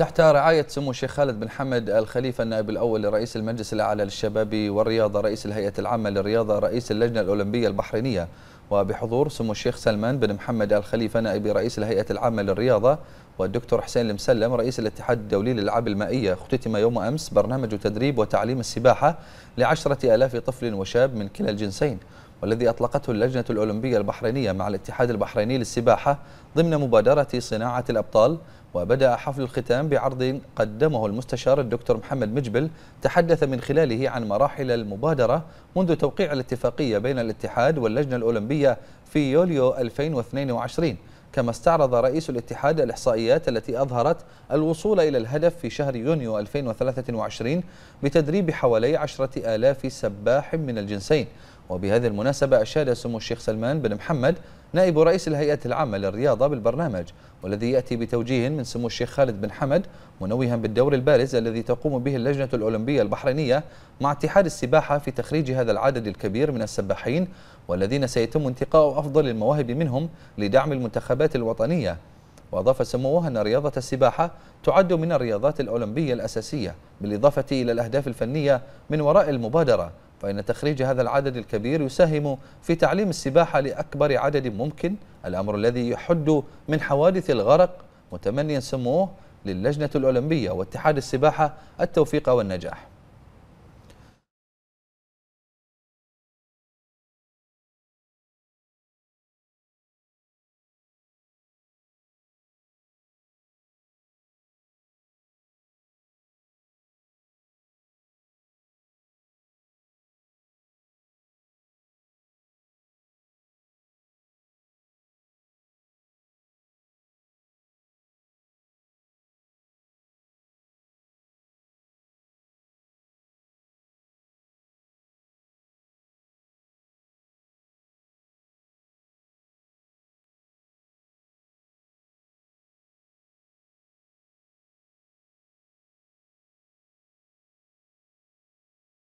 تحت رعاية سمو الشيخ خالد بن حمد الخليفة النائب الأول لرئيس المجلس الأعلى للشباب والرياضة رئيس الهيئة العامة للرياضة رئيس اللجنة الأولمبية البحرينية. وبحضور سمو الشيخ سلمان بن محمد الخليفة نائب رئيس الهيئة العامة للرياضة والدكتور حسين المسلم رئيس الاتحاد الدولي للألعاب المائية. اختتم يوم أمس برنامج تدريب وتعليم السباحة لعشرة آلاف طفل وشاب من كلا الجنسين والذي أطلقته اللجنة الأولمبية البحرينية مع الاتحاد البحريني للسباحة ضمن مبادرة صناعة الأبطال. وبدأ حفل الختام بعرض قدمه المستشار الدكتور محمد مجبل تحدث من خلاله عن مراحل المبادرة منذ توقيع الاتفاقية بين الاتحاد واللجنة الأولمبية في يوليو 2022 كما استعرض رئيس الاتحاد الإحصائيات التي أظهرت الوصول إلى الهدف في شهر يونيو 2023 بتدريب حوالي عشرة آلاف سباح من الجنسين وبهذه المناسبة أشاد سمو الشيخ سلمان بن محمد نائب رئيس الهيئة العامة للرياضة بالبرنامج والذي يأتي بتوجيه من سمو الشيخ خالد بن حمد منوها بالدور البارز الذي تقوم به اللجنة الأولمبية البحرينية مع اتحاد السباحة في تخريج هذا العدد الكبير من السباحين والذين سيتم انتقاء أفضل المواهب منهم لدعم المنتخبات الوطنية. وأضاف سموه أن رياضة السباحة تعد من الرياضات الأولمبية الأساسية بالإضافة إلى الأهداف الفنية من وراء المبادرة فإن تخريج هذا العدد الكبير يساهم في تعليم السباحة لأكبر عدد ممكن. الأمر الذي يحد من حوادث الغرق متمنيا سموه للجنة الأولمبية واتحاد السباحة التوفيق والنجاح.